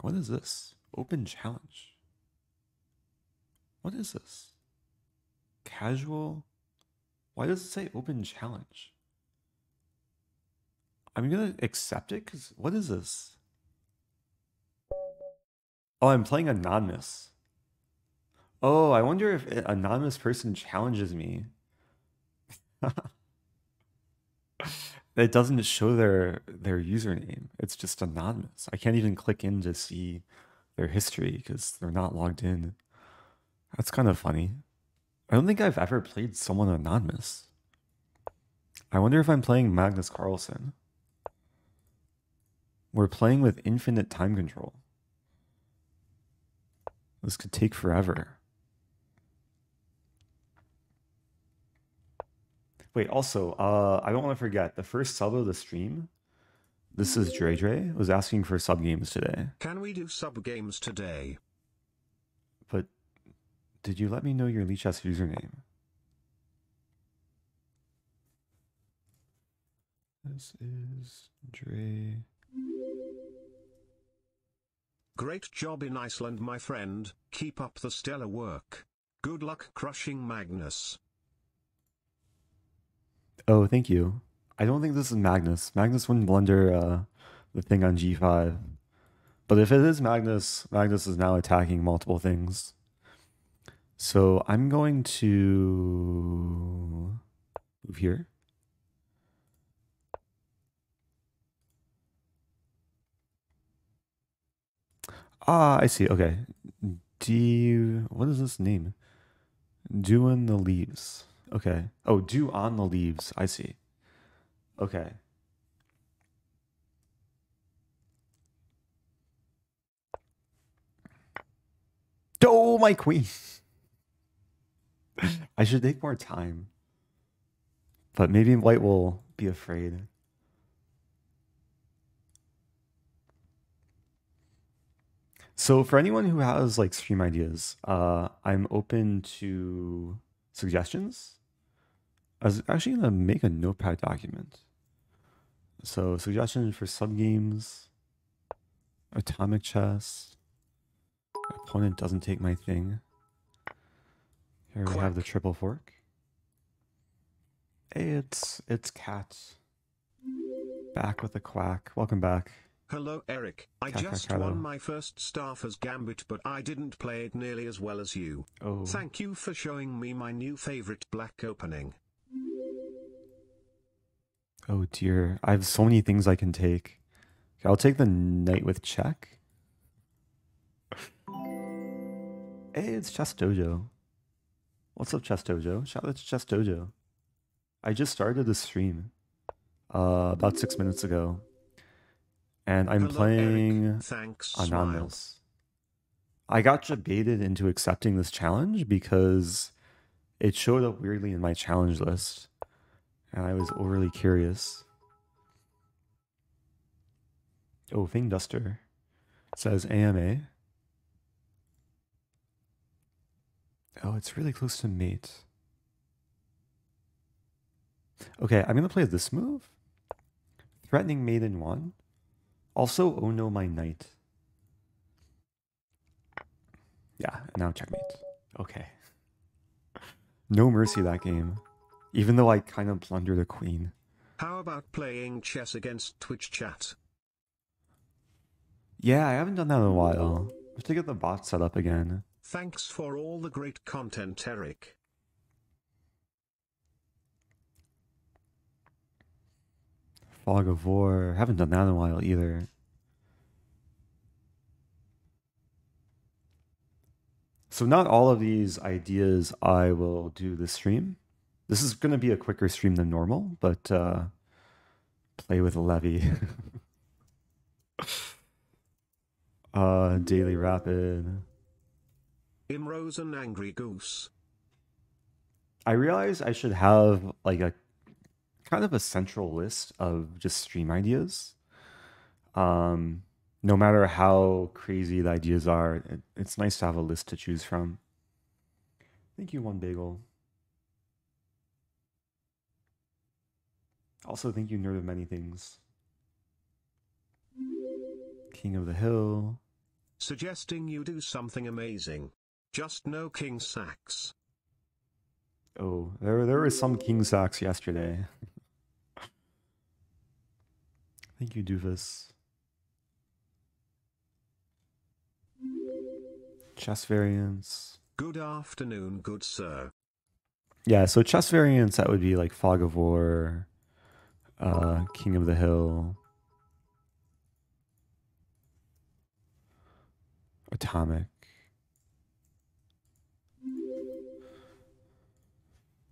What is this? Open challenge. What is this? Casual? Why does it say open challenge? I'm gonna accept it because what is this? Oh, I'm playing anonymous. Oh, I wonder if an anonymous person challenges me. it doesn't show their their username. It's just anonymous. I can't even click in to see their history because they're not logged in. That's kind of funny. I don't think I've ever played someone anonymous. I wonder if I'm playing Magnus Carlsen. We're playing with infinite time control. This could take forever. Wait, also, uh, I don't want to forget the first sub of the stream. This is Dre Dre was asking for sub games today. Can we do sub games today? But did you let me know your Lichess username? This is Dre. Great job in Iceland, my friend. Keep up the stellar work. Good luck crushing Magnus. Oh, thank you. I don't think this is Magnus. Magnus wouldn't blunder uh, the thing on G5. But if it is Magnus, Magnus is now attacking multiple things. So I'm going to move here. Ah, I see. Okay. D. what is this name? Doing the leaves. Okay. Oh, dew on the leaves. I see. Okay. Oh, my queen. I should take more time. But maybe white will be afraid. So for anyone who has like stream ideas, uh, I'm open to suggestions. I was actually gonna make a notepad document. So suggestions for sub games, atomic chess. Opponent doesn't take my thing. Here we have the triple fork. Hey, it's it's cat. Back with the quack. Welcome back. Hello Eric, I just won my first Stafford Gambit but I didn't play it nearly as well as you. Oh. Thank you for showing me my new favorite black opening. Oh dear, I have so many things I can take. I'll take the knight with check. Hey, it's Chess Dojo. What's up, Chess Dojo? Shout out to Chess Dojo. I just started the stream uh, about six minutes ago and I'm Hello, playing Eric. Thanks, Anonymous. I got debated into accepting this challenge because it showed up weirdly in my challenge list, and I was overly curious. Oh, Thing Duster says AMA. Oh, it's really close to mate. Okay, I'm gonna play this move. Threatening in one. Also, oh no, my knight. Yeah, now checkmate. Okay. No mercy that game. Even though I kind of blundered a queen. How about playing chess against Twitch chat? Yeah, I haven't done that in a while. I have to get the bot set up again. Thanks for all the great content, Eric. Fog of War. Haven't done that in a while either. So not all of these ideas I will do this stream. This is going to be a quicker stream than normal, but uh, play with levy. uh, Daily Rapid. In Rose and Angry Goose. I realize I should have like a kind of a central list of just stream ideas. Um, no matter how crazy the ideas are, it, it's nice to have a list to choose from. Thank you, One Bagel. Also, thank you, Nerd of Many Things. King of the Hill. suggesting you do something amazing. Just no king sacks. Oh, there there was some king sacks yesterday. Thank you, Doofus. Chess variants. Good afternoon, good sir. Yeah, so chess variants that would be like Fog of War, uh, King of the Hill, Atomic.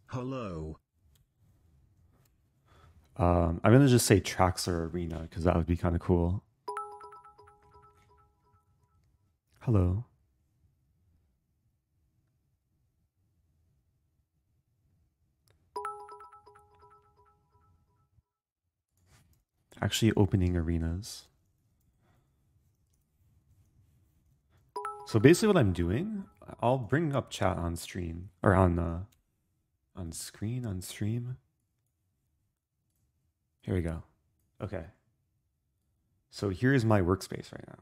Hello. Um, I'm gonna just say Traxler Arena because that would be kind of cool. Hello. Actually opening arenas. So basically what I'm doing, I'll bring up chat on stream or on uh, on screen on stream. Here we go. Okay. So here's my workspace right now.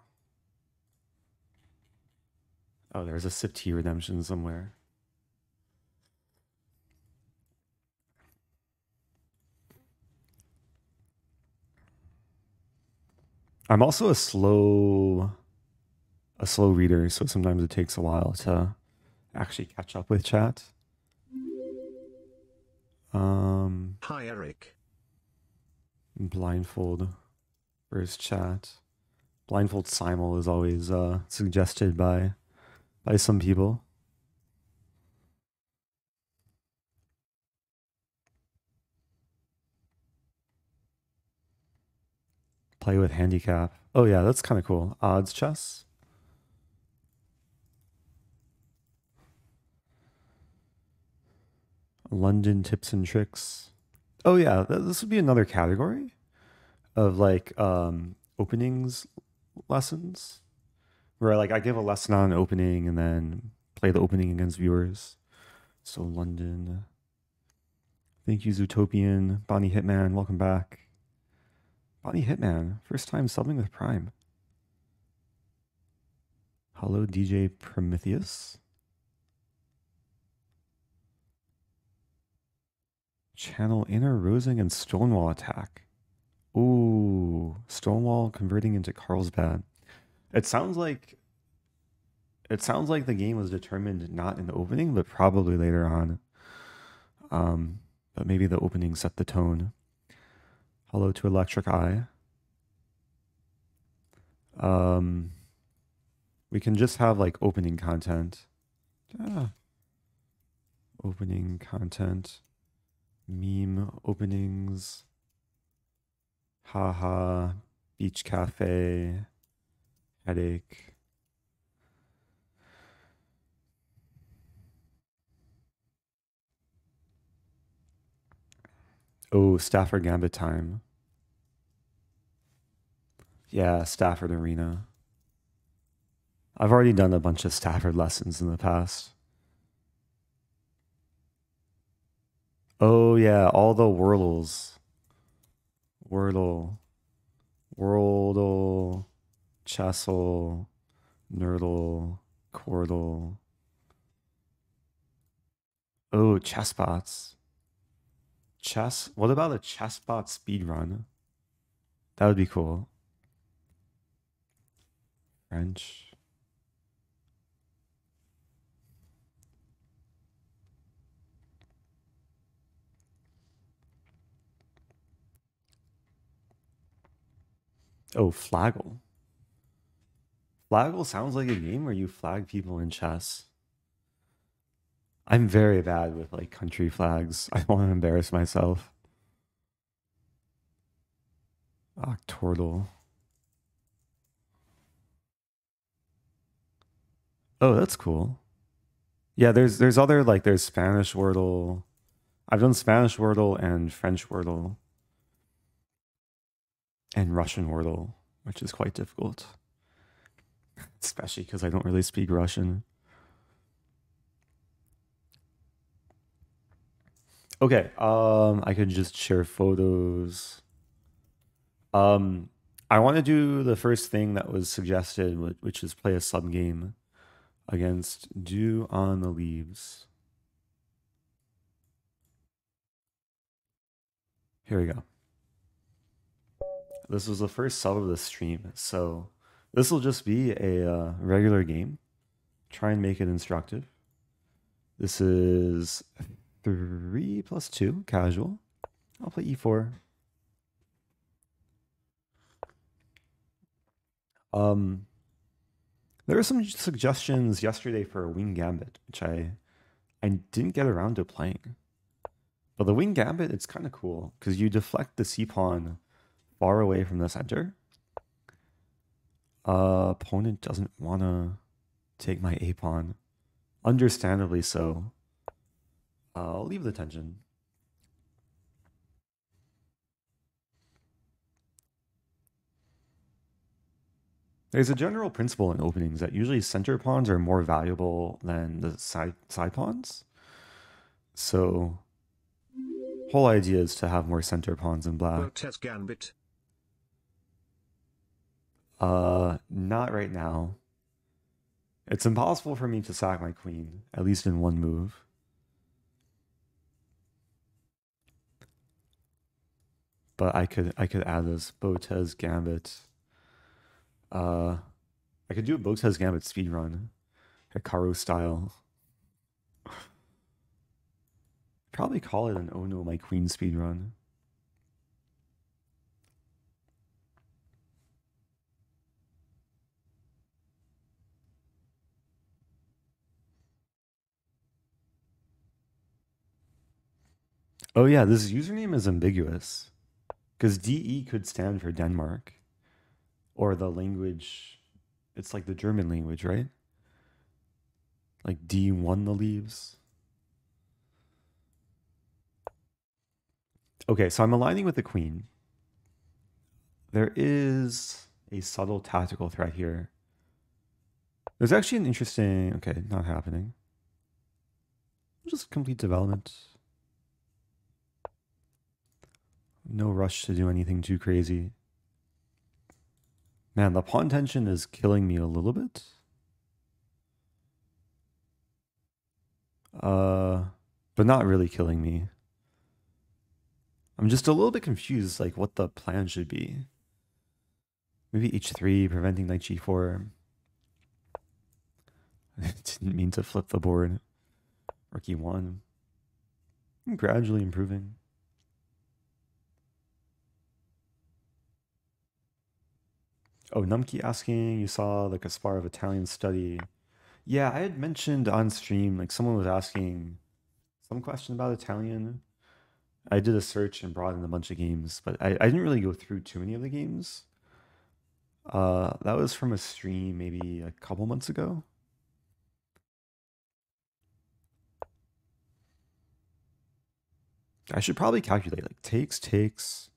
Oh, there's a Sip T redemption somewhere. I'm also a slow a slow reader, so sometimes it takes a while to actually catch up with chat. Um Hi, Eric. blindfold versus chat. Blindfold simul is always uh, suggested by by some people. Play with handicap. Oh yeah, that's kind of cool. Odds chess. London tips and tricks. Oh yeah, th- this would be another category of like um openings lessons where like I give a lesson on an opening and then play the opening against viewers. So London. Thank you, Zootopian. Bonnie Hitman, welcome back. Bonnie Hitman, first time subbing with Prime. Hello, DJ Prometheus. Channel Inner Rosing and Stonewall attack. Ooh, Stonewall converting into Carlsbad. It sounds like it sounds like the game was determined not in the opening, but probably later on. Um, but maybe the opening set the tone. Hello to Electric Eye. Um, we can just have like opening content. Ah. Opening content. Meme openings. Haha. Beach cafe. Headache. Oh, Stafford Gambit time. Yeah, Stafford Arena. I've already done a bunch of Stafford lessons in the past. Oh yeah, all the Wordles. Wordle. Worldle. Chessel. Nerdle. Quordle. Oh, chessbots. Chess. What about a chessbot speed run? That would be cool. French. Oh, Flaggle. Flaggle sounds like a game where you flag people in chess. I'm very bad with like country flags. I want to embarrass myself. Octordle. Oh, that's cool. Yeah, there's there's other like there's Spanish Wordle. I've done Spanish Wordle and French Wordle and Russian Wordle, which is quite difficult, especially because I don't really speak Russian. Okay, um, I could just share photos. Um, I want to do the first thing that was suggested, which is play a sub game against Dew on the Leaves. Here we go. This was the first sub of the stream, so this will just be a uh, regular game. Try and make it instructive. This is 3 plus 2, casual. I'll play e4. Um, there were some suggestions yesterday for a wing gambit, which I I didn't get around to playing. But the wing gambit, it's kind of cool because you deflect the c pawn far away from the center. Uh, opponent doesn't want to take my a pawn, understandably so. Uh, I'll leave the tension. There's a general principle in openings that usually center pawns are more valuable than the side side pawns. So, whole idea is to have more center pawns in black. Gambit. Uh, not right now. It's impossible for me to sack my queen, at least in one move. But I could I could add this Botez Gambit. Uh, I could do a Botez Gambit speed speedrun, Hikaru style. Probably call it an Oh No My Queen speedrun. Oh yeah, this username is ambiguous. Because DE could stand for Denmark or the language. It's like the German language, right? Like D1 the leaves. Okay, so I'm aligning with the queen. There is a subtle tactical threat here. There's actually an interesting... Okay, not happening. Just complete development. No rush to do anything too crazy. Man, the pawn tension is killing me a little bit. Uh, but not really killing me. I'm just a little bit confused, like what the plan should be. Maybe h3, preventing knight g4. I didn't mean to flip the board. Rook e1. I'm gradually improving. Oh, Numki asking, you saw like a the Kasparov Italian study. Yeah, I had mentioned on stream, like someone was asking some question about Italian. I did a search and brought in a bunch of games, but I, I didn't really go through too many of the games. Uh, that was from a stream maybe a couple months ago. I should probably calculate like takes, takes,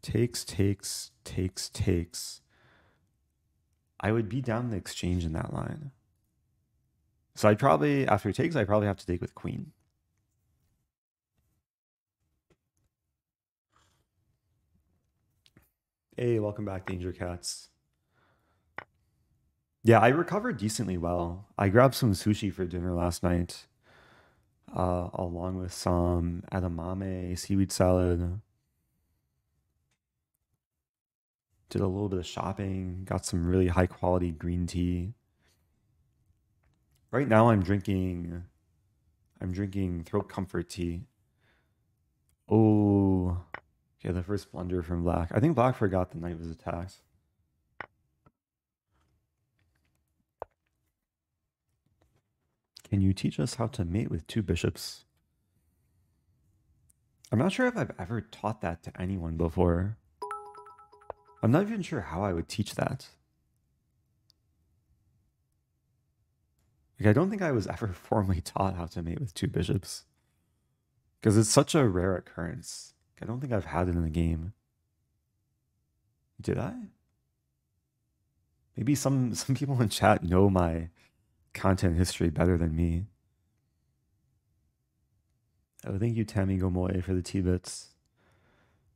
takes, takes, takes, takes. I would be down the exchange in that line. So I'd probably, after takes, I'd probably have to take with queen. Hey, welcome back, Danger Cats. Yeah, I recovered decently well. I grabbed some sushi for dinner last night, uh, along with some edamame seaweed salad. Did a little bit of shopping, got some really high quality green tea. Right now I'm drinking I'm drinking throat comfort tea. Oh, okay, the first blunder from Black. I think Black forgot the knight was attacked. Can you teach us how to mate with two bishops? I'm not sure if I've ever taught that to anyone before. I'm not even sure how I would teach that. Like, I don't think I was ever formally taught how to mate with two bishops. Because it's such a rare occurrence. I don't think I've had it in the game. Did I? Maybe some, some people in chat know my content history better than me. Oh, thank you, Tammy Gomoy, for the T-bits.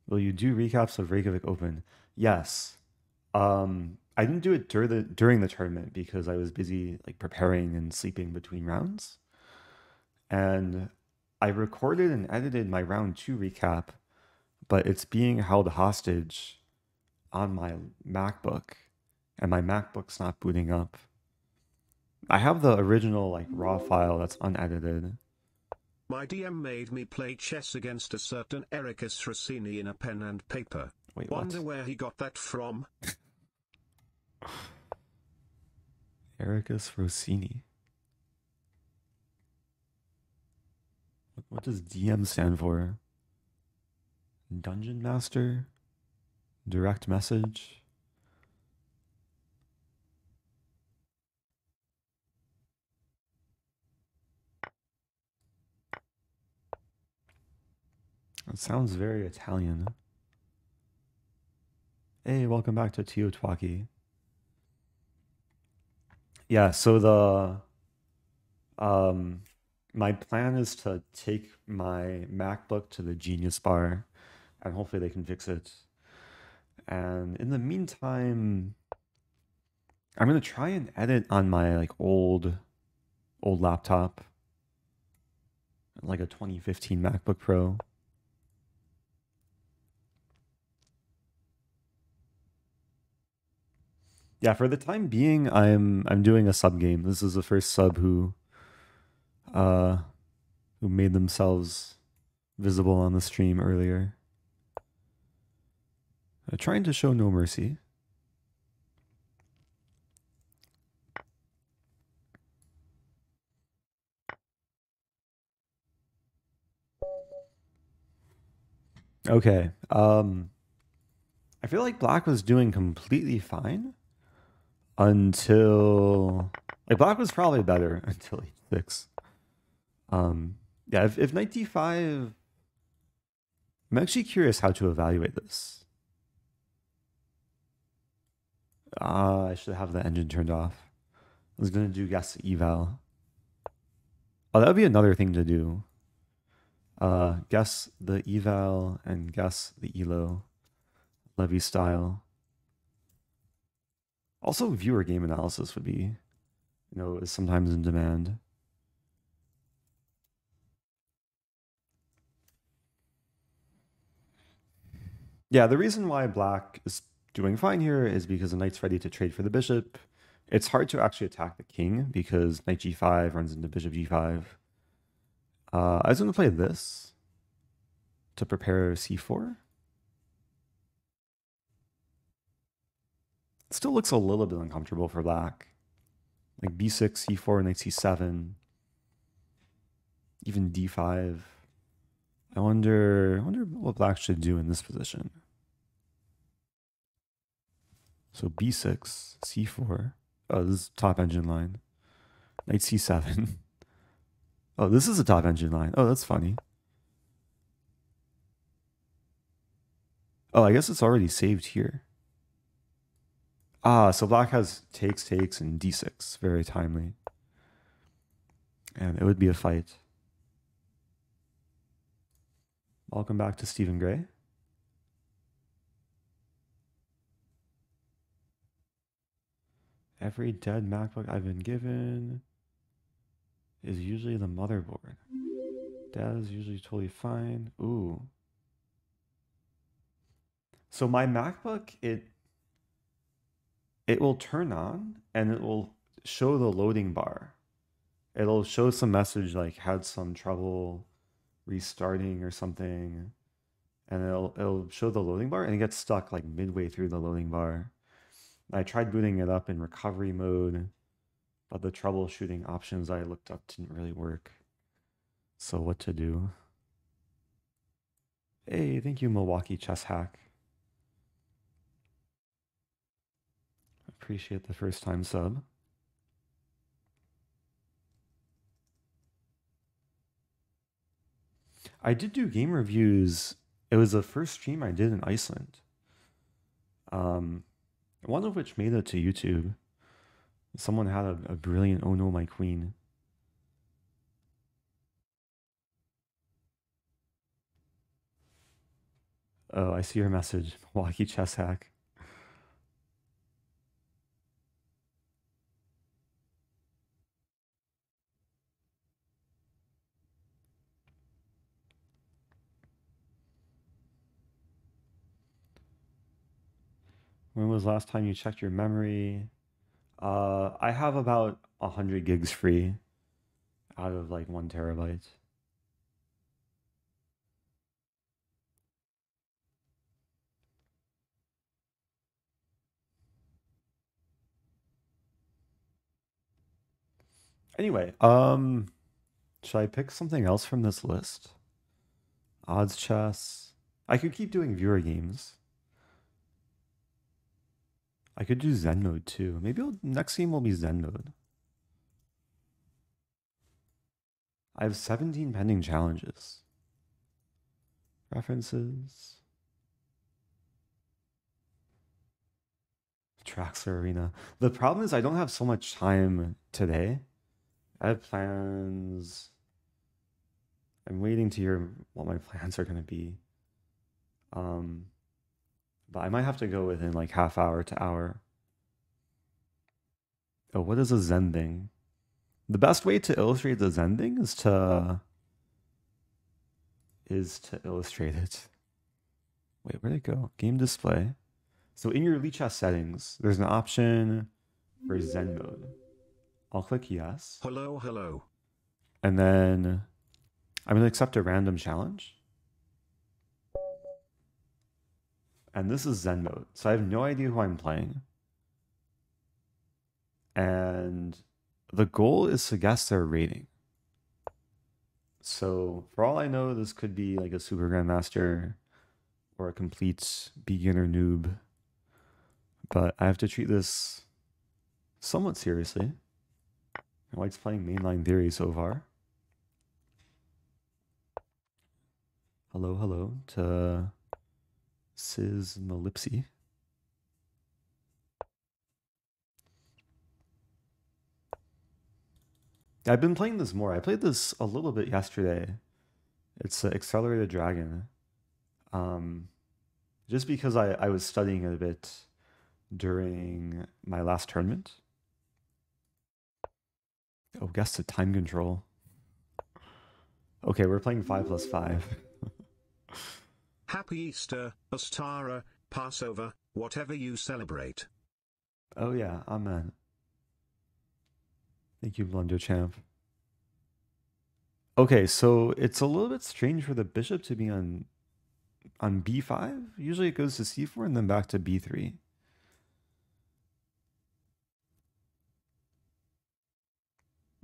Will you do recaps of Reykjavik Open? Yes. Um, I didn't do it during the during the tournament because I was busy like preparing and sleeping between rounds. And I recorded and edited my round two recap, but it's being held hostage on my MacBook, and my MacBook's not booting up. I have the original like raw file that's unedited. My DM made me play chess against a certain Ericus Rossini in a pen and paper. Wait, what? Wonder where he got that from. Ericus Rossini. What, what does DM stand for? Dungeon Master? Direct message? That sounds very Italian. Hey, welcome back to Tio Teotwaki. Yeah, so the um my plan is to take my MacBook to the Genius Bar and hopefully they can fix it. And in the meantime, I'm gonna try and edit on my like old old laptop. Like a 2015 MacBook Pro. Yeah, for the time being, I'm I'm doing a sub game. This is the first sub who uh who made themselves visible on the stream earlier. Uh, trying to show no mercy. Okay. Um I feel like Black was doing completely fine until like Black was probably better until H6. Um yeah, if, if knight d5 I'm actually curious how to evaluate this. Ah, I should have the engine turned off. I was gonna do guess eval. Oh, that would be another thing to do. Uh, guess the eval and guess the elo, levy style. Also, viewer game analysis would be, you know, is sometimes in demand. Yeah, the reason why black is doing fine here is because the knight's ready to trade for the bishop. It's hard to actually attack the king because knight g5 runs into bishop g5. Uh, I was going to play this to prepare c4. It still looks a little bit uncomfortable for black. Like b6, c4, knight c7, even d5. I wonder, I wonder what black should do in this position. So b6, c4. Oh, this is top engine line. Knight c7. Oh, this is a top engine line. Oh, that's funny. Oh, I guess it's already saved here. Ah, so black has takes, takes, and d6. Very timely. And it would be a fight. Welcome back to Stephen Gray. Every dead MacBook I've been given is usually the motherboard. That is usually totally fine. Ooh. So my MacBook, it it will turn on and it will show the loading bar. It'll show some message like had some trouble restarting or something. And it'll it'll show the loading bar and it gets stuck like midway through the loading bar. I tried booting it up in recovery mode, but the troubleshooting options I looked up didn't really work. So what to do? Hey, thank you, Milwaukee Chess Hack. Appreciate the first time sub. I did do game reviews. It was the first stream I did in Iceland. Um, one of which made it to YouTube. Someone had a, a brilliant "Oh no, my queen." Oh, I see your message, Milwaukee Chess Hack. Was last time you checked your memory? Uh, I have about 100 gigs free out of like one terabyte. Anyway, um, should I pick something else from this list? Odds chess. I could keep doing viewer games. I could do Zen mode too. Maybe I'll, next game will be Zen mode. I have 17 pending challenges. References. Traxler Arena. The problem is I don't have so much time today. I have plans. I'm waiting to hear what my plans are going to be. Um, but I might have to go within like half hour to hour. Oh, what is a Zen thing? The best way to illustrate the Zen thing is to is to illustrate it. Wait, where'd it go? Game display. So in your Lichess settings, there's an option for Zen mode. I'll click yes. Hello, hello. And then I'm going to accept a random challenge. And this is Zen mode. So I have no idea who I'm playing. And the goal is to guess their rating. So for all I know, this could be like a super grandmaster or a complete beginner noob. But I have to treat this somewhat seriously. White's playing mainline theory so far. Hello, hello to Sis Malipsy. I've been playing this more. I played this a little bit yesterday. It's uh, Accelerated Dragon. Um, just because I, I was studying it a bit during my last tournament. Oh, guess the time control. Okay, we're playing 5 plus 5. Happy Easter, Ostara, Passover, whatever you celebrate. Oh yeah, amen. Thank you, Blunder Champ. Okay, so it's a little bit strange for the bishop to be on on b5. Usually it goes to c4 and then back to b3.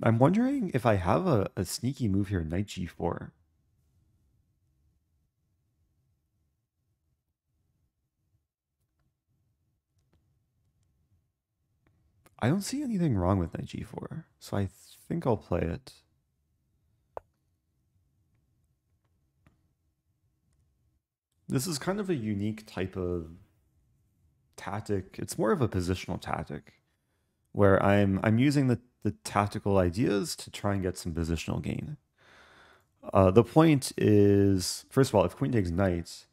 I'm wondering if I have a, a sneaky move here, knight g4. I don't see anything wrong with knight g4, so I think I'll play it. This is kind of a unique type of tactic. It's more of a positional tactic where I'm I'm using the, the tactical ideas to try and get some positional gain. Uh, the point is, first of all, if queen takes knight,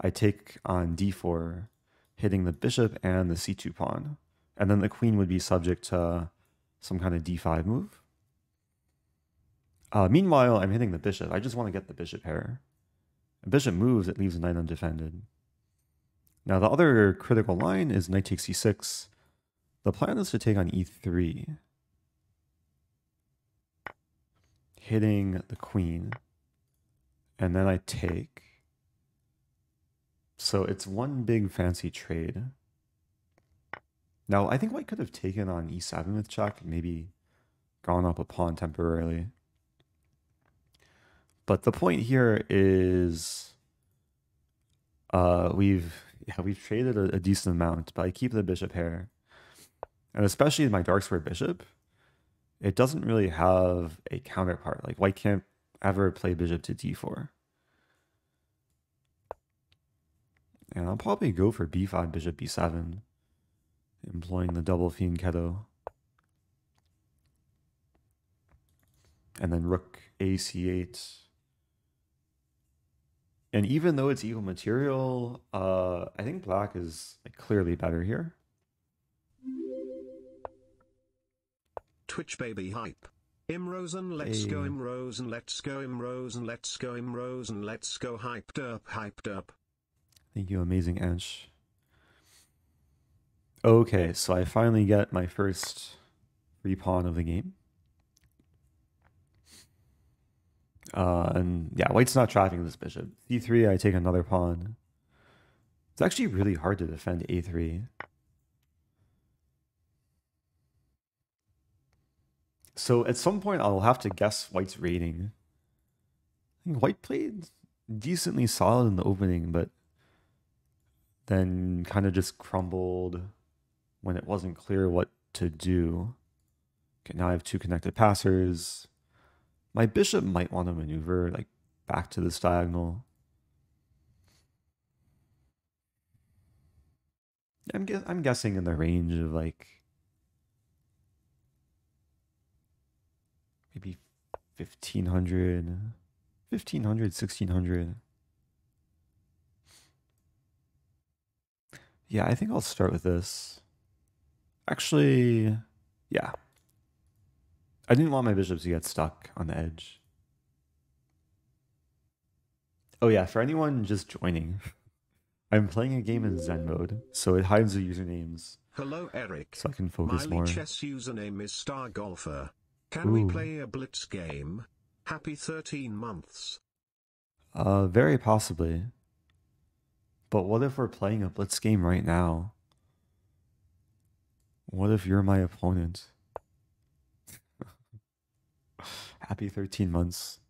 I take on d4, hitting the bishop and the c2 pawn and then the queen would be subject to some kind of d5 move. Uh, meanwhile, I'm hitting the bishop. I just want to get the bishop pair. A bishop moves, it leaves a knight undefended. Now the other critical line is knight takes c6. The plan is to take on e3, hitting the queen, and then I take. So it's one big fancy trade. Now, I think white could have taken on e7 with check, maybe gone up a pawn temporarily. But the point here is uh, we've yeah, we've traded a, a, decent amount, but I keep the bishop here. And especially my dark square bishop, it doesn't really have a counterpart. Like white can't ever play bishop to d4. And I'll probably go for b5, bishop b7 employing the double fiend fianchetto. And then rook ac8. And even though it's equal material, uh, I think black is like, clearly better here. Twitch baby hype. Imrosen, let's hey. go Imrosen, let's go Imrosen, let's go Imrosen, let's go hyped up, hyped up. Thank you, amazing Ansh. Okay, so I finally get my first free pawn of the game. Uh, and yeah, white's not trapping this bishop. c3, I take another pawn. It's actually really hard to defend a3. So at some point, I'll have to guess white's rating. I think white played decently solid in the opening, but then kind of just crumbled when it wasn't clear what to do. Okay, now I have two connected passers. My bishop might want to maneuver like back to this diagonal. I'm guess I'm guessing in the range of like maybe 1500 1500 1600 Yeah, I think I'll start with this. Actually, yeah. I didn't want my bishops to get stuck on the edge. Oh yeah, for anyone just joining, I'm playing a game in Zen mode, so it hides the usernames. Hello, Eric. So I can focus My more. chess username is Star Golfer. Can Ooh. we play a blitz game? Happy 13 months. Uh, very possibly. But what if we're playing a blitz game right now? What if you're my opponent? Happy 13 months.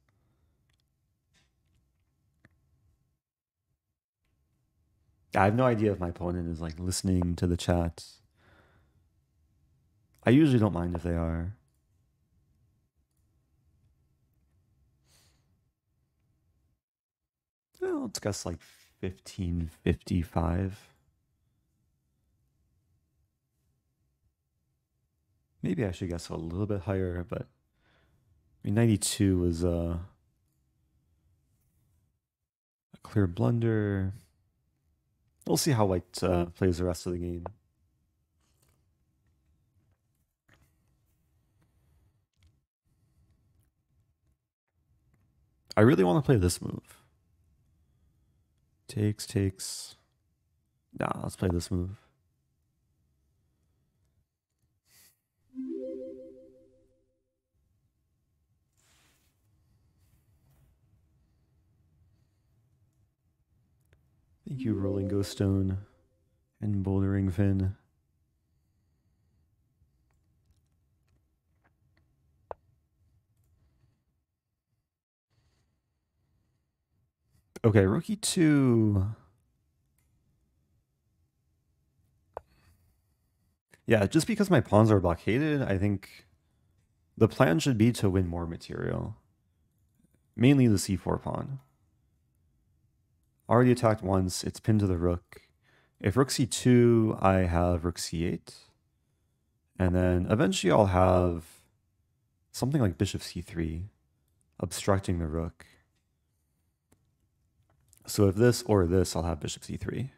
I have no idea if my opponent is like listening to the chat. I usually don't mind if they are. Well, let's guess like 1555. Maybe I should guess a little bit higher, but I mean, 92 was uh, a clear blunder. We'll see how White uh, plays the rest of the game. I really want to play this move. Takes, takes. Nah, let's play this move. Thank you, Rolling Ghost Stone and Bouldering Fin. Okay, rook e2. Yeah, just because my pawns are blockaded, I think the plan should be to win more material. Mainly the c4 pawn. Already attacked once, it's pinned to the rook. If rook c2, I have rook c8. And then eventually I'll have something like bishop c3, obstructing the rook. So if this or this, I'll have bishop c3.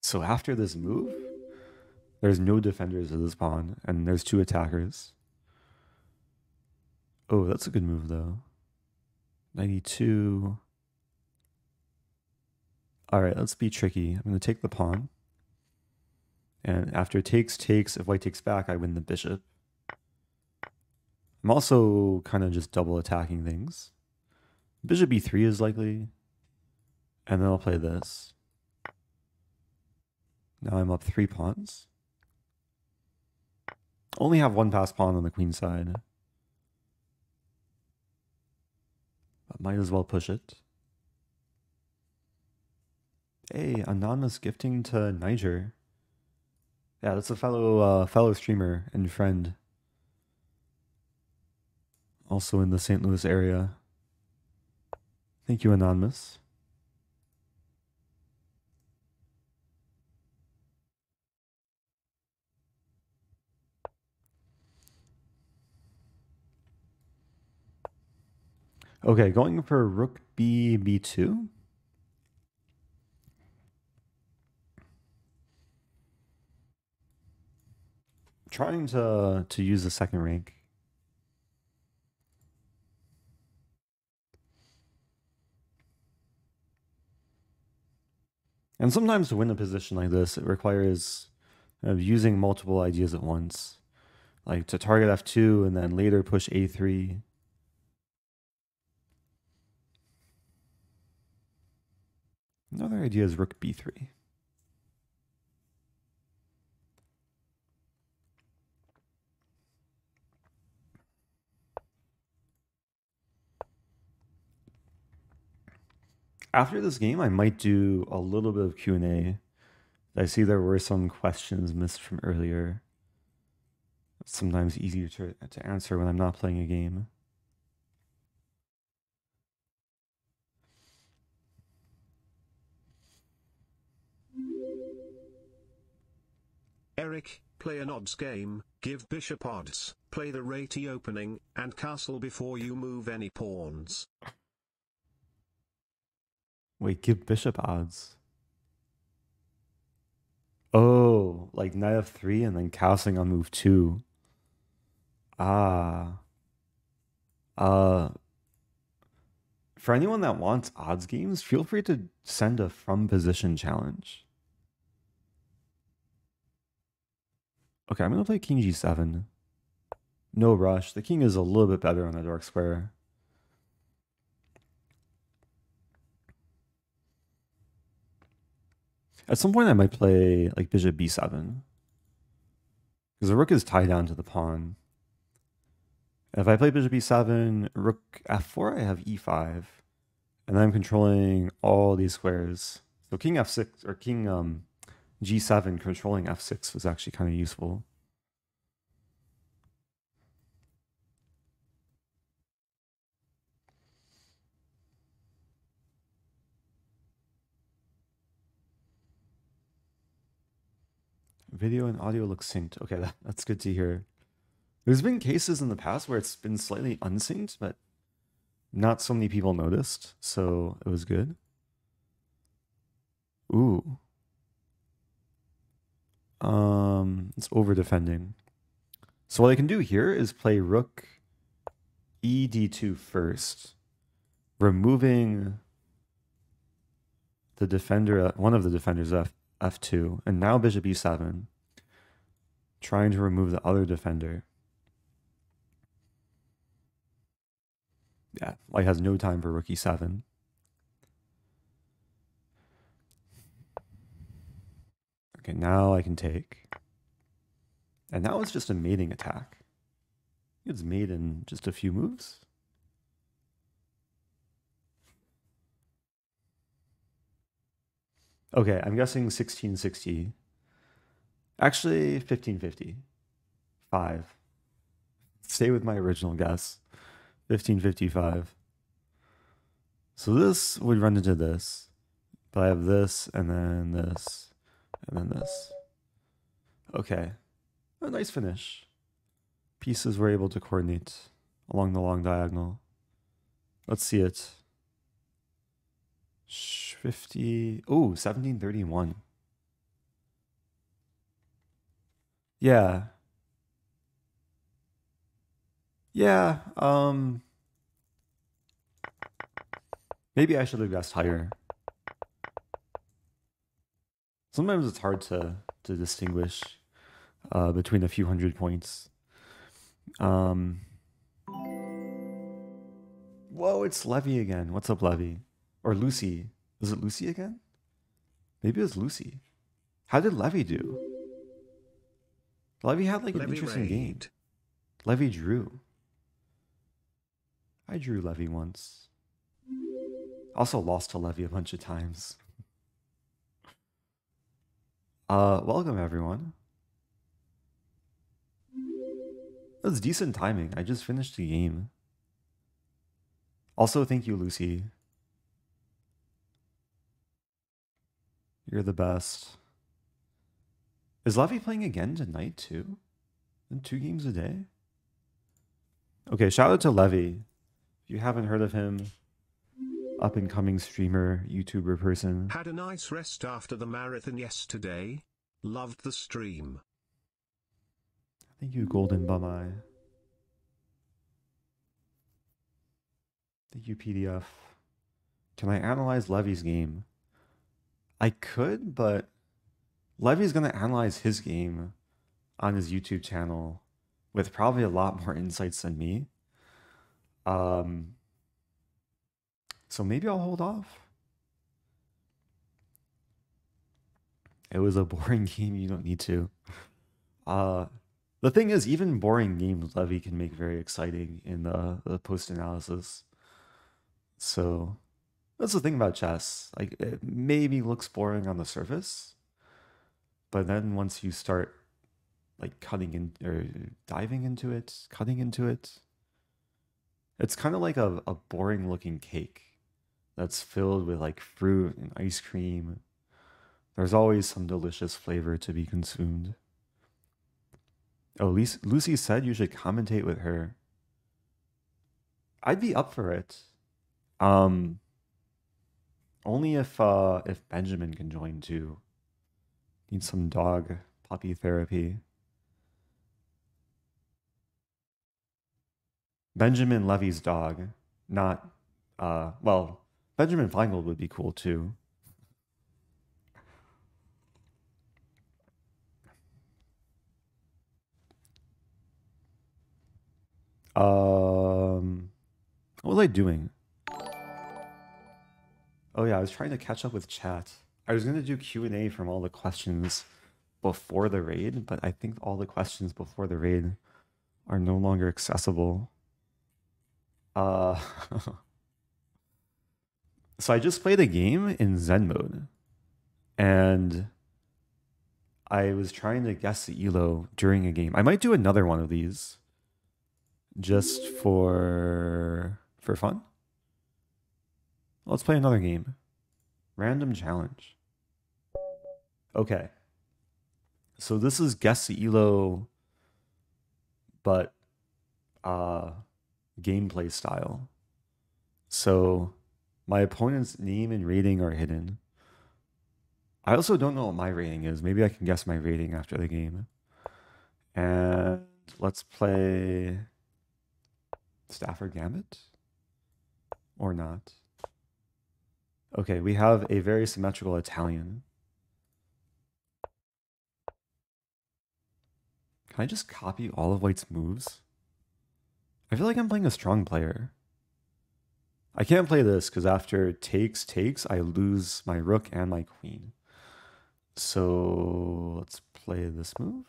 So after this move, there's no defenders of this pawn, and there's two attackers. Oh, that's a good move, though. 92. All right, let's be tricky. I'm going to take the pawn. And after takes, takes, if white takes back, I win the bishop. I'm also kind of just double attacking things. Bishop b3 is likely. And then I'll play this. Now I'm up three pawns. Only have one pass pawn on the queen side. But might as well push it. Hey, anonymous gifting to Niger. Yeah, that's a fellow uh, fellow streamer and friend. Also in the St. Louis area. Thank you, Anonymous. Okay, going for rook b b2. Trying to to use the second rank. And sometimes to win a position like this, it requires kind of using multiple ideas at once, like to target f2 and then later push a3 Another idea is rook b3. After this game, I might do a little bit of Q&A. I see there were some questions missed from earlier. It's sometimes easier to, to answer when I'm not playing a game. Play an odds game, give bishop odds, play the Réti opening, and castle before you move any pawns. Wait, give bishop odds. Oh, like knight f3 and then castling on move 2. Ah. Uh for anyone that wants odds games, feel free to send a from position challenge. Okay, I'm going to play king g7. No rush. The king is a little bit better on the dark square. At some point, I might play like bishop b7. Because the rook is tied down to the pawn. If I play bishop b7, rook f4, I have e5. And I'm controlling all these squares. So king f6, or king um, g7 controlling f6 was actually kind of useful. Video and audio look synced. Okay, that, that's good to hear. There's been cases in the past where it's been slightly unsynced, but not so many people noticed, so it was good. Ooh. Um, it's over defending. So what I can do here is play rook e d2 first, removing the defender, one of the defenders f f2, and now bishop e7, trying to remove the other defender. Yeah, like has no time for rook e7. Okay, now I can take. And now it's just a mating attack. It's made in just a few moves. Okay, I'm guessing 1660. Actually, 1550. Five. Stay with my original guess. 1555. So this would run into this. But I have this, and then this, and then this. Okay. A nice finish. Pieces were able to coordinate along the long diagonal. Let's see it. 50. Oh, 1731. Yeah. Yeah. Um. Maybe I should have guessed higher. Sometimes it's hard to to distinguish uh, between a few hundred points. Um. Whoa, it's Levy again. What's up, Levy? Or Lucy. Is it Lucy again? Maybe it was Lucy. How did Levy do? Levy had like an interesting raid. game. Levy drew. I drew Levy once. Also lost to Levy a bunch of times. Uh, welcome everyone. That was decent timing. I just finished the game. Also, thank you, Lucy. You're the best. Is Levy playing again tonight too? In two games a day? Okay, shout out to Levy. If you haven't heard of him, up and coming streamer, YouTuber person. Had a nice rest after the marathon yesterday. Loved the stream. Thank you, Golden Bum Eye. Thank you, PDF. Can I analyze Levy's game? I could, but Levy's going to analyze his game on his YouTube channel with probably a lot more insights than me. Um, so maybe I'll hold off. It was a boring game. You don't need to. Uh, the thing is, even boring games, Levy can make very exciting in the, the post analysis. So that's the thing about chess. Like it maybe looks boring on the surface, but then once you start like cutting in or diving into it, cutting into it, it's kind of like a, a boring looking cake that's filled with like fruit and ice cream. There's always some delicious flavor to be consumed. Oh, Lucy said you should commentate with her. I'd be up for it. Um, only if uh, if Benjamin can join too. Need some dog puppy therapy. Benjamin Levy's dog, not uh well, Benjamin Finegold would be cool too. Um what was I doing? Oh yeah, I was trying to catch up with chat. I was gonna do Q and A from all the questions before the raid, but I think all the questions before the raid are no longer accessible. Uh, so I just played a game in Zen mode, and I was trying to guess the elo during a game. I might do another one of these, just for for fun. Let's play another game. Random challenge. Okay. So this is guess the elo, but uh gameplay style. So my opponent's name and rating are hidden. I also don't know what my rating is. Maybe I can guess my rating after the game. And let's play Stafford Gambit or not. Okay, we have a very symmetrical Italian. Can I just copy all of White's moves? I feel like I'm playing a strong player. I can't play this because after takes, takes, I lose my rook and my queen. So let's play this move.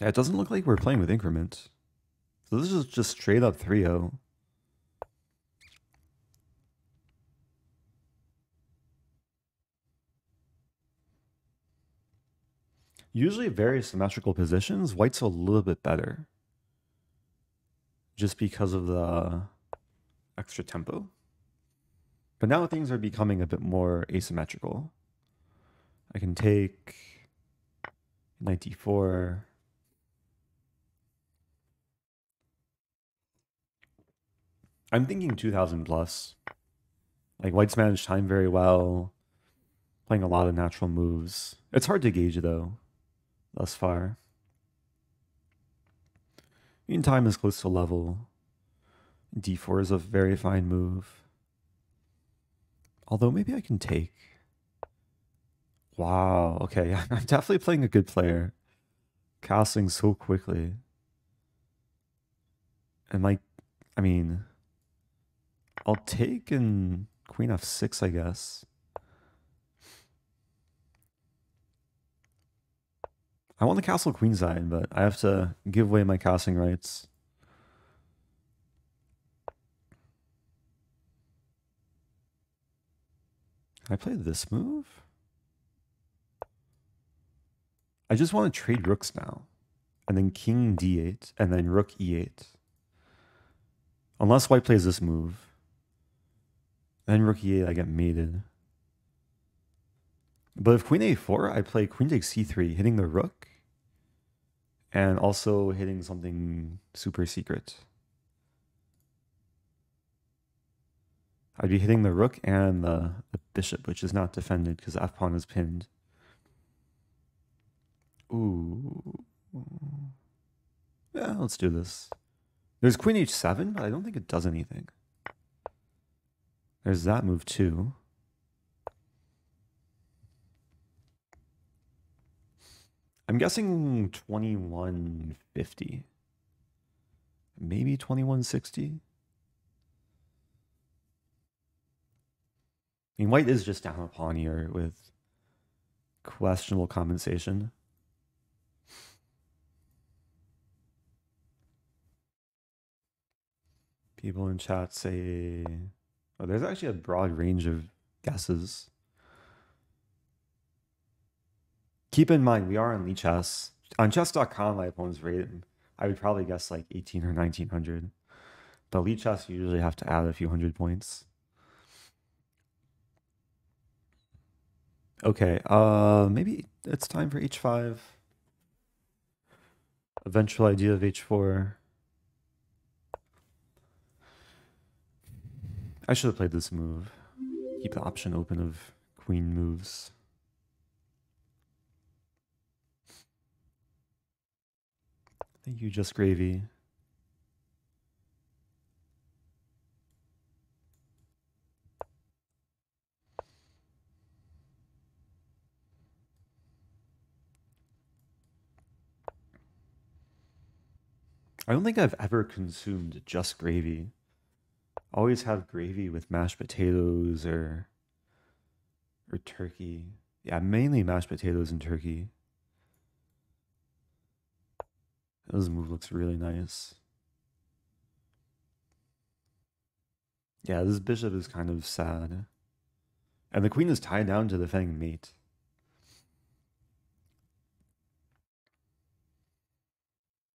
Yeah, it doesn't look like we're playing with increment. So this is just straight up 3-0. Usually very symmetrical positions, white's a little bit better. Just because of the extra tempo. But now things are becoming a bit more asymmetrical. I can take 94. I'm thinking 2000 plus. Like white's managed time very well, playing a lot of natural moves. It's hard to gauge though thus far. Mean time is close to level. d4 is a very fine move. Although maybe I can take. Wow, okay, I'm definitely playing a good player. Casting so quickly. And like, I mean, I'll take in queen f6, I guess. I want the castle queenside, but I have to give away my casting rights. Can I play this move? I just want to trade rooks now. And then king d8, and then rook e8. Unless white plays this move. Then rook e8, I get mated. But if queen a4, I play queen takes c3, hitting the rook and also hitting something super secret. I'd be hitting the rook and the, the bishop, which is not defended because f pawn is pinned. Ooh. Yeah, let's do this. There's queen h7, but I don't think it does anything. There's that move too. I'm guessing 2150. Maybe 2160. I mean, white is just down pawn here with questionable compensation. People in chat say, oh, there's actually a broad range of guesses. Keep in mind, we are on Lichess. On chess.com, my opponent's rated, I would probably guess like 18 or 1900. But Lichess, you usually have to add a few hundred points. Okay, uh, maybe it's time for h5. Eventual idea of h4. I should have played this move. Keep the option open of queen moves. Thank you, Just Gravy. I don't think I've ever consumed just gravy. Always have gravy with mashed potatoes or or turkey. Yeah, mainly mashed potatoes and turkey. This move looks really nice. Yeah, this bishop is kind of sad. And the queen is tied down to the defending mate.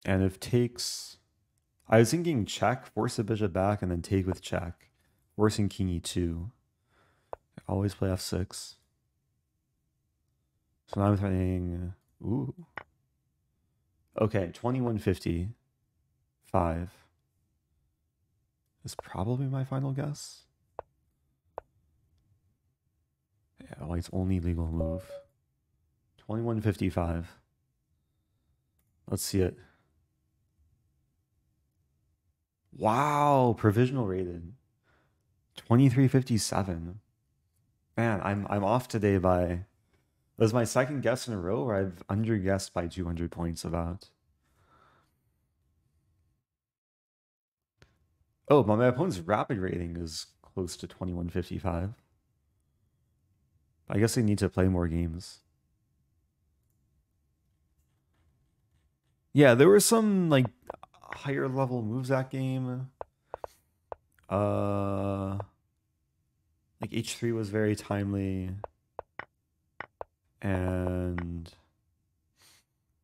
And if takes... I was thinking check, force the bishop back, and then take with check. Forcing king e2. always play f6. So now I'm threatening... Ooh. Okay, 2150. 5. Is probably my final guess. Yeah, it's only legal move. 2155. Let's see it. Wow, provisional rated. 2357. Man, I'm I'm off today by this is my second guess in a row where I've underguessed by 200 points about. Oh, but my opponent's rapid rating is close to 2155. I guess they need to play more games. Yeah, there were some like higher level moves that game. Uh like H3 was very timely. And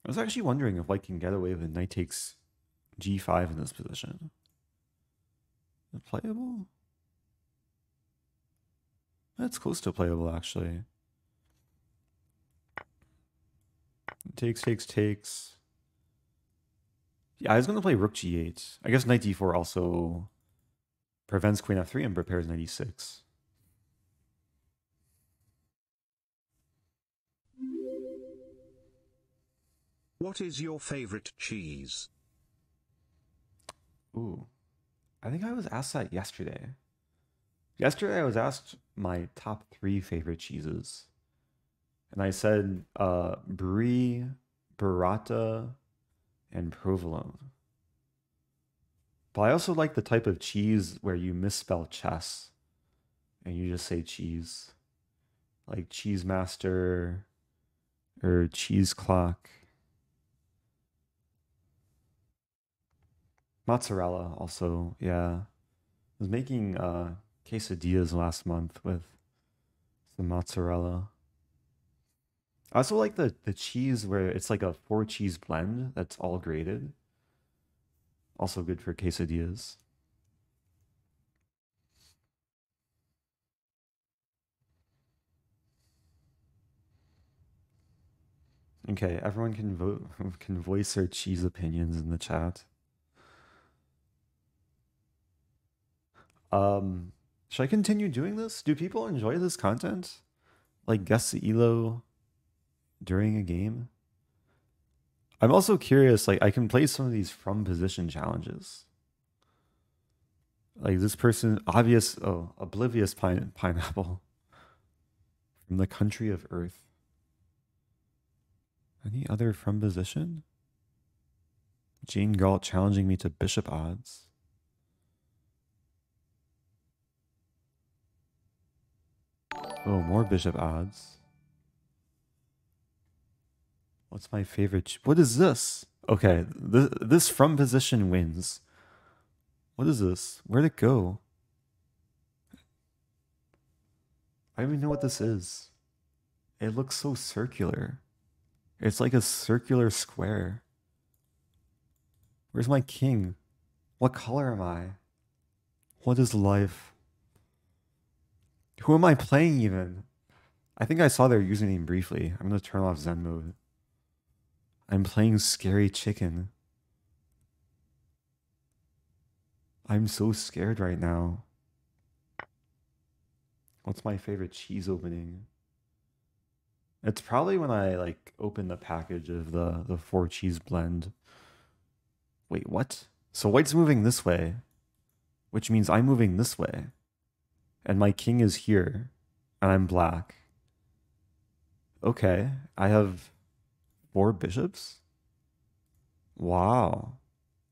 I was actually wondering if White can get away with knight takes g5 in this position. Playable? That's close to playable, actually. Takes, takes, takes. Yeah, I was going to play rook g8. I guess knight d4 also prevents queen f3 and prepares knight e6. What is your favorite cheese? Ooh. I think I was asked that yesterday. Yesterday I was asked my top three favorite cheeses. And I said uh, brie, burrata, and provolone. But I also like the type of cheese where you misspell chess and you just say cheese. Like cheese master or cheese clock. Mozzarella also, yeah. I was making uh, quesadillas last month with some mozzarella. I also like the, the cheese where it's like a four cheese blend that's all grated. Also good for quesadillas. Okay, everyone can vote can voice their cheese opinions in the chat. Um, should I continue doing this? Do people enjoy this content? Like guess the elo during a game? I'm also curious, like I can play some of these from position challenges. Like this person, obvious, oh, oblivious pine, pineapple from the country of Earth. Any other from position? Jane Galt challenging me to bishop odds. Oh, more bishop odds. What's my favorite? What is this? Okay, this, this from position wins. What is this? Where'd it go? I don't even know what this is. It looks so circular. It's like a circular square. Where's my king? What color am I? What is life? Who am I playing even? I think I saw their username briefly. I'm going to turn off Zen mode. I'm playing Scary Chicken. I'm so scared right now. What's my favorite cheese opening? It's probably when I like open the package of the the four cheese blend. Wait, what? So white's moving this way, which means I'm moving this way. And my king is here, and I'm black. Okay, I have four bishops. Wow.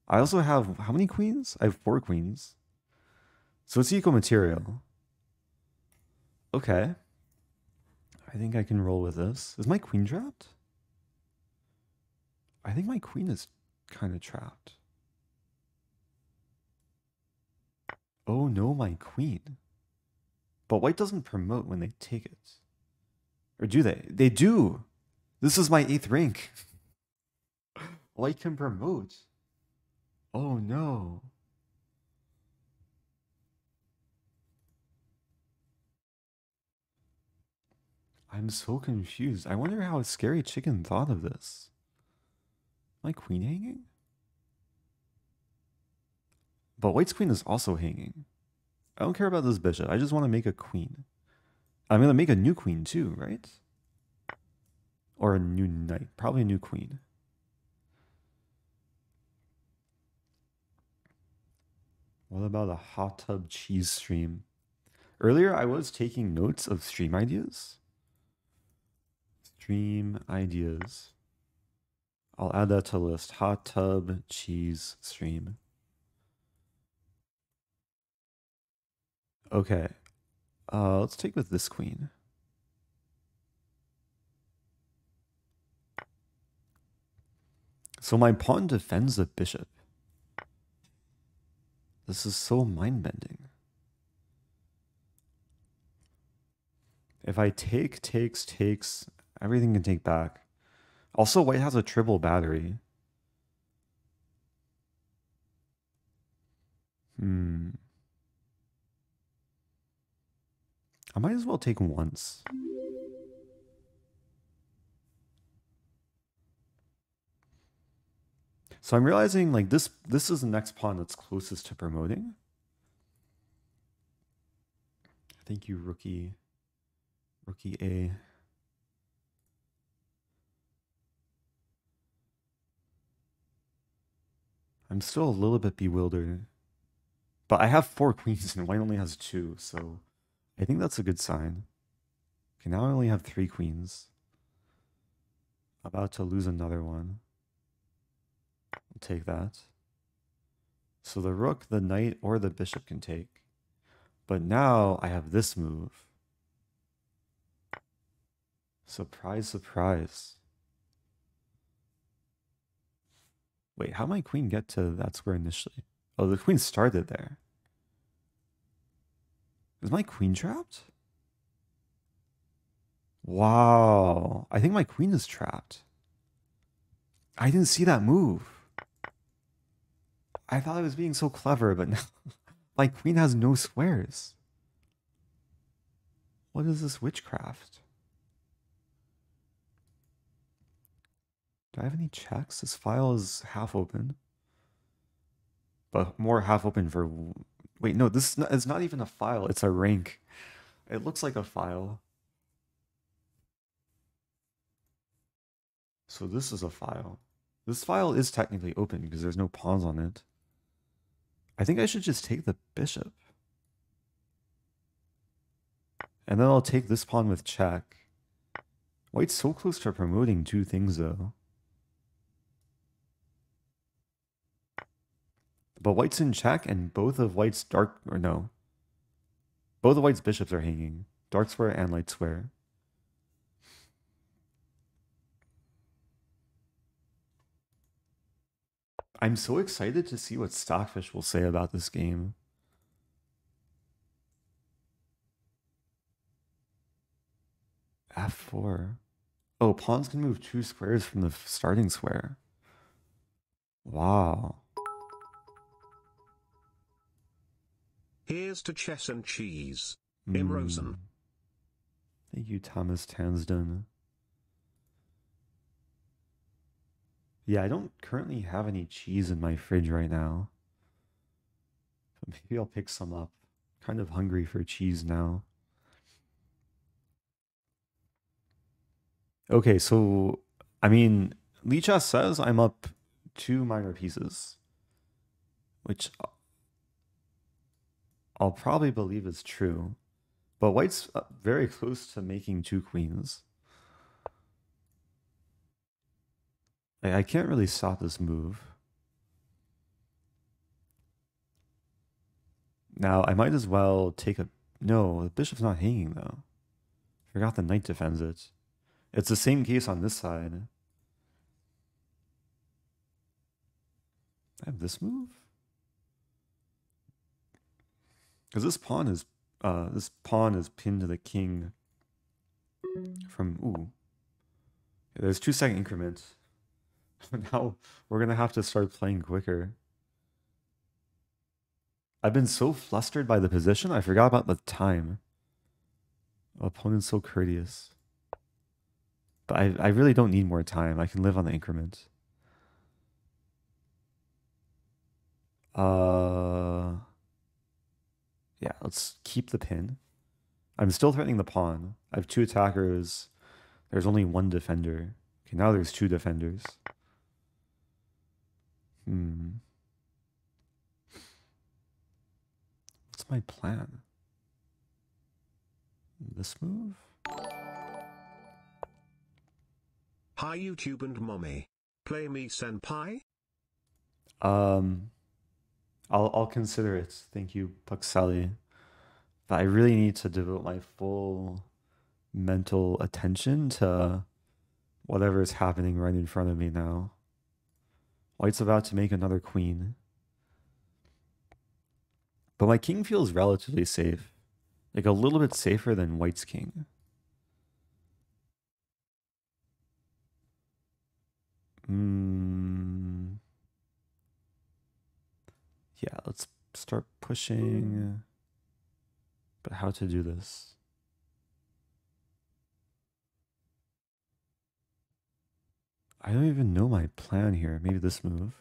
I also have how many queens? I have four queens. So it's equal material. Okay. I think I can roll with this. Is my queen trapped? I think my queen is kind of trapped. Oh no, my queen. But white doesn't promote when they take it. Or do they? They do. This is my eighth rank. white can promote. Oh no. I'm so confused. I wonder how a scary chicken thought of this. My queen hanging? But white's queen is also hanging. I don't care about this bishop. I just want to make a queen. I'm going to make a new queen too, right? Or a new knight. Probably a new queen. What about a hot tub cheese stream? Earlier, I was taking notes of stream ideas. Stream ideas. I'll add that to the list. Hot tub cheese stream. Okay. Uh, let's take with this queen. So my pawn defends the bishop. This is so mind-bending. If I take, takes, takes, everything can take back. Also, white has a triple battery. Hmm. I might as well take once. So I'm realizing like this this is the next pawn that's closest to promoting. Thank you, rookie. Rookie A. I'm still a little bit bewildered. But I have four queens and white only has two, so I think that's a good sign. Okay, now I only have three queens. About to lose another one. I'll take that. So the rook, the knight, or the bishop can take. But now I have this move. Surprise, surprise. Wait, how my queen get to that square initially? Oh, the queen started there. Is my queen trapped? Wow. I think my queen is trapped. I didn't see that move. I thought I was being so clever, but now my queen has no squares. What is this witchcraft? Do I have any checks? This file is half open. But more half open for... Wait, no, this is not, it's not even a file. It's a rank. It looks like a file. So this is a file. This file is technically open because there's no pawns on it. I think I should just take the bishop. And then I'll take this pawn with check. White's so close to promoting two things though. But white's in check and both of white's dark, or no. Both of white's bishops are hanging. Dark square and light square. I'm so excited to see what Stockfish will say about this game. F4. Oh, pawns can move two squares from the starting square. Wow. Here's to chess and cheese. Mm. Rosen. Thank you, Thomas Tansden. Yeah, I don't currently have any cheese in my fridge right now. But maybe I'll pick some up. kind of hungry for cheese now. Okay, so I mean, Lichess says I'm up two minor pieces, which I'll probably believe is true. But White's uh, very close to making two queens. I, I can't really stop this move. Now, I might as well take a... No, the bishop's not hanging, though. Forgot the knight defends it. It's the same case on this side. I have this move? Because this pawn is... Uh, this pawn is pinned to the king from... Ooh. There's two second increments. now we're gonna have to start playing quicker. I've been so flustered by the position, I forgot about the time. Opponent's so courteous. But I, I really don't need more time. I can live on the increment. Uh, yeah, let's keep the pin. I'm still threatening the pawn. I have two attackers. There's only one defender. Okay, now there's two defenders. Hmm. What's my plan? This move? Hi YouTube and mommy. Play me senpai? Um I'll I'll consider it. Thank you, Puxali. But I really need to devote my full mental attention to whatever is happening right in front of me now. White's about to make another queen. But my king feels relatively safe. Like a little bit safer than White's king. Mm. Yeah, let's start pushing. Uh, but how to do this? I don't even know my plan here. Maybe this move.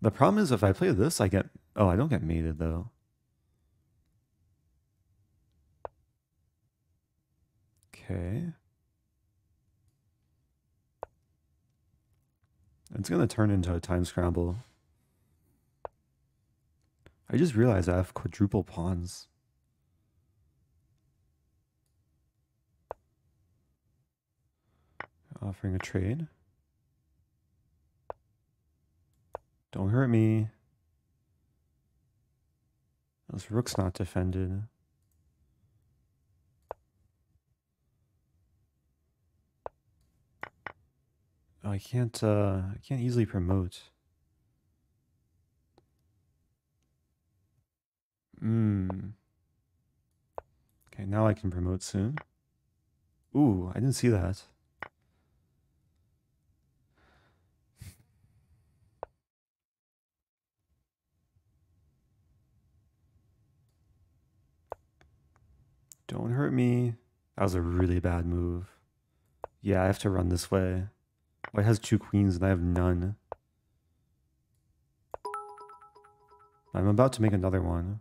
The problem is if I play this, I get... Oh, I don't get mated, though. Okay. It's going to turn into a time scramble. I just realized I have quadruple pawns. Offering a trade. Don't hurt me. This rook's not defended. Oh, I can't uh I can't easily promote. Hmm. Okay, now I can promote soon. Ooh, I didn't see that. Don't hurt me. That was a really bad move. Yeah, I have to run this way. White has two queens and I have none. I'm about to make another one.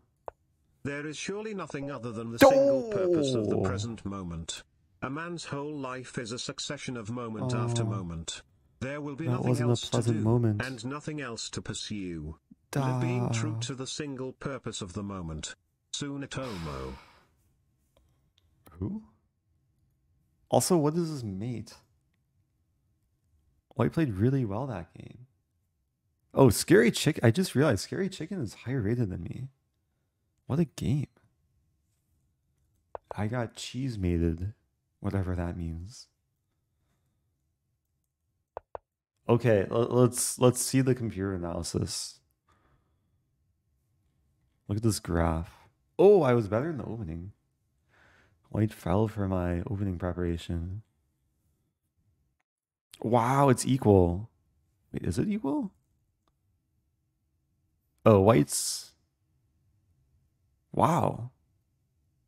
There is surely nothing other than the single purpose of the present moment. A man's whole life is a succession of moment oh. after moment. There will be That nothing else to pleasant do, moment. and nothing else to pursue. Live being true to the single purpose of the moment. Tsunetomo. Who? Also, what is his mate? White played really well that game. Oh, Scary Chicken. I just realized Scary Chicken is higher rated than me. What a game. I got cheese mated, whatever that means. Okay, let's let's see the computer analysis. Look at this graph. Oh, I was better in the opening. White fell for my opening preparation. Wow, it's equal. Wait, is it equal? Oh, white's. Wow.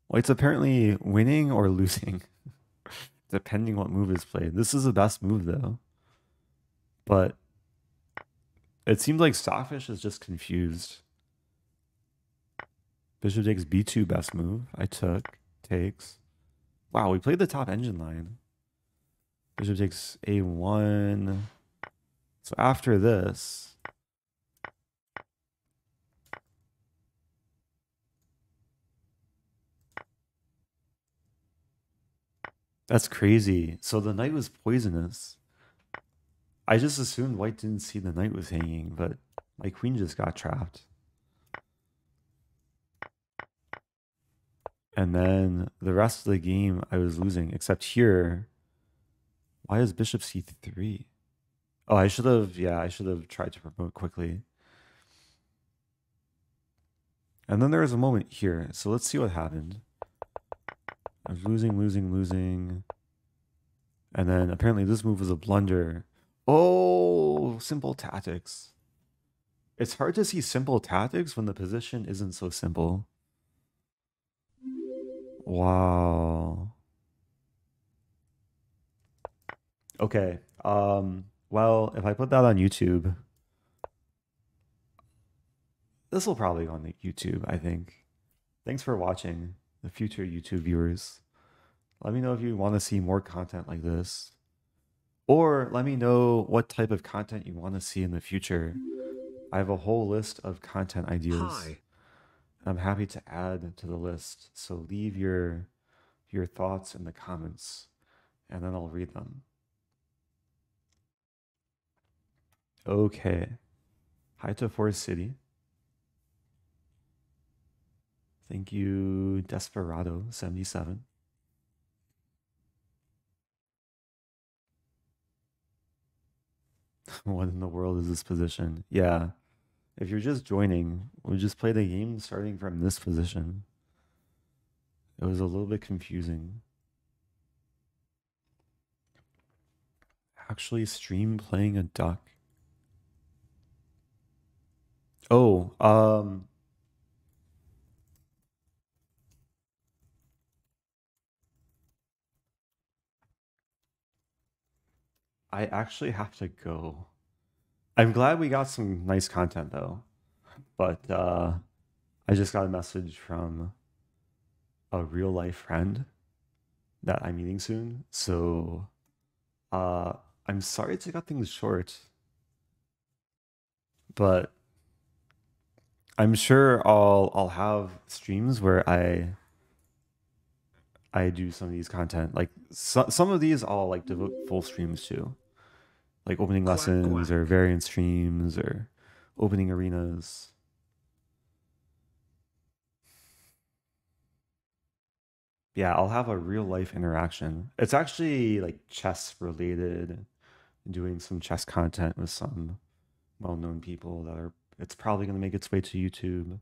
White's apparently winning or losing, depending what move is played. This is the best move, though. But it seems like Stockfish is just confused. Bishop takes b2, best move. I took, takes. Wow, we played the top engine line. Bishop takes a1. So after this, that's crazy. So the knight was poisonous. I just assumed white didn't see the knight was hanging, but my queen just got trapped. And then the rest of the game I was losing, except here. Why is bishop c3? Oh, I should have, yeah, I should have tried to promote quickly. And then there was a moment here. So let's see what happened. I was losing, losing, losing. And then apparently this move was a blunder. Oh, simple tactics. It's hard to see simple tactics when the position isn't so simple. Wow. Okay. Um, well, if I put that on YouTube, this will probably go on the YouTube, I think. Thanks for watching, the future YouTube viewers. Let me know if you want to see more content like this. Or let me know what type of content you want to see in the future. I have a whole list of content ideas. Hi. I'm happy to add to the list. So leave your your thoughts in the comments and then I'll read them. Okay. Hi to Forest City. Thank you, Desperado77. what in the world is this position? Yeah. If you're just joining, we just play the game starting from this position. It was a little bit confusing. Actually, stream playing a duck. Oh, um, I actually have to go. I'm glad we got some nice content though. But uh I just got a message from a real life friend that I'm meeting soon. So uh I'm sorry to cut things short. But I'm sure I'll I'll have streams where I I do some of these content. Like so, some of these I'll like devote full streams to. Like opening Quack, lessons or variant streams or opening arenas. Yeah, I'll have a real life interaction. It's actually like chess related, doing some chess content with some well-known people that are it's probably going to make its way to YouTube.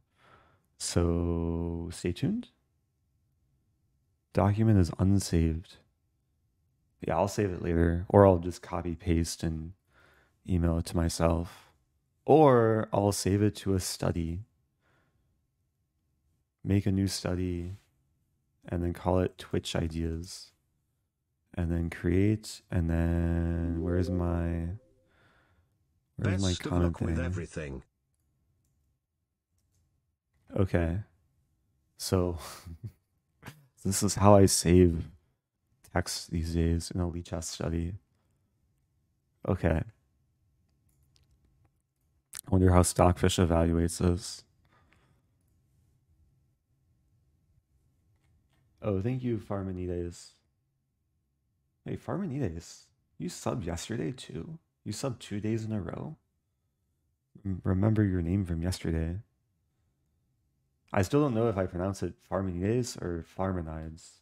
So stay tuned. Document is unsaved. Yeah, I'll save it later, or I'll just copy paste and email it to myself, or I'll save it to a study. Make a new study, and then call it Twitch ideas, and then create, and then where's my where's my Best of comment with thing? everything. Okay, so this is how I save text these days in a Lichess study. Okay. I wonder how Stockfish evaluates this. Oh, thank you, Farmanides. Hey, Farmanides, you subbed yesterday too? You subbed two days in a row? Remember your name from yesterday. I still don't know if I pronounce it Farmanides or Farmanides.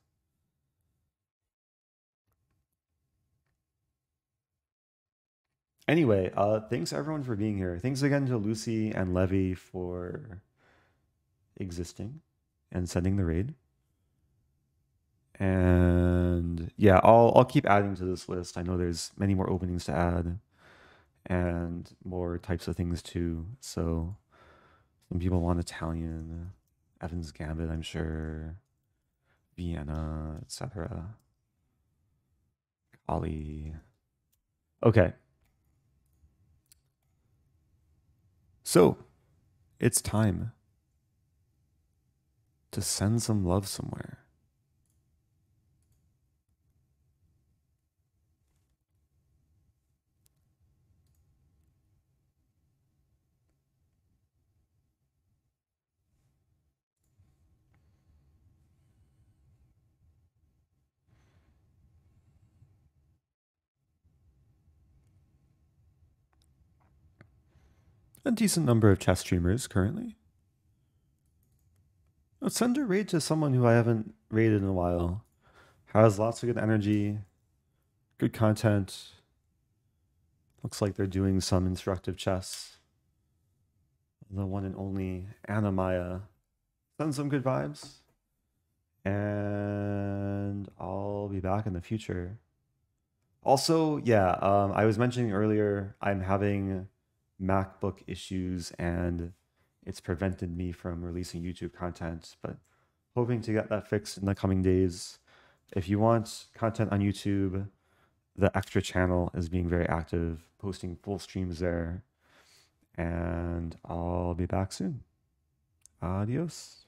Anyway, uh, thanks everyone for being here. Thanks again to Lucy and Levy for existing and sending the raid. And yeah, I'll I'll keep adding to this list. I know there's many more openings to add and more types of things too. So some people want Italian, Evans Gambit, I'm sure, Vienna, etc. Kali. Okay. So, it's time to send some love somewhere. A decent number of chess streamers currently. Let's send a raid to someone who I haven't raided in a while. Has lots of good energy, good content. Looks like they're doing some instructive chess. The one and only Anna-Maja. Send some good vibes. And I'll be back in the future. Also, yeah, um, I was mentioning earlier, I'm having MacBook issues and it's prevented me from releasing YouTube content, but hoping to get that fixed in the coming days. If you want content on YouTube, the extra channel is being very active, posting full streams there. And I'll be back soon. Adios.